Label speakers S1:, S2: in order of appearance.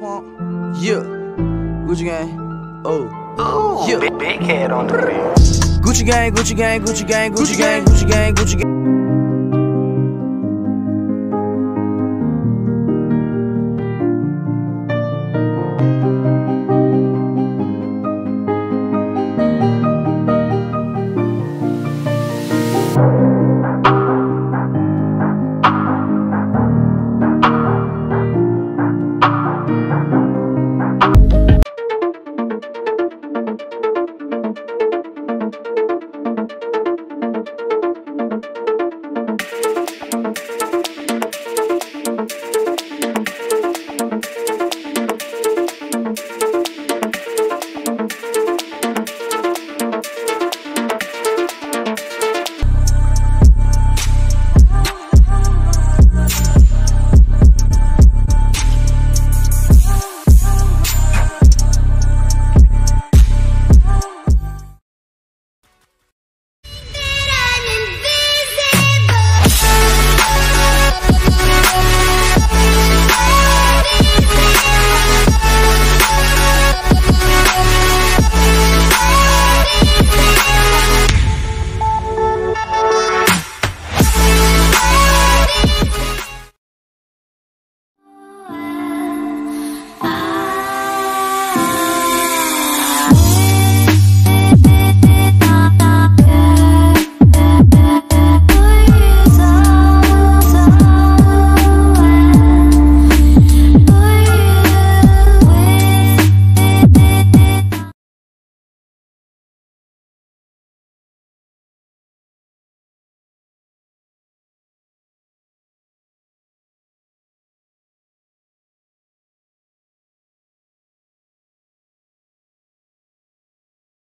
S1: want. Yeah, Gucci Gang. Oh.
S2: Oh,
S1: yeah.
S2: big, big head on the beat.
S1: Gucci gang, Gucci gang, Gucci gang, Gucci gang, Gucci gang, Gucci gang.